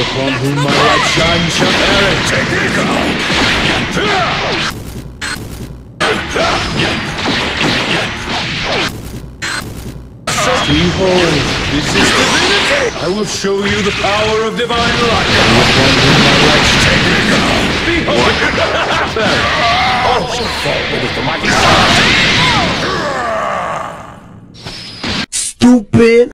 upon whom my light shines shall perish. Behold, this is divinity! I will show you the power of divine light! Who upon whom my Behold! There! Fall beneath the mighty sun! Stupid!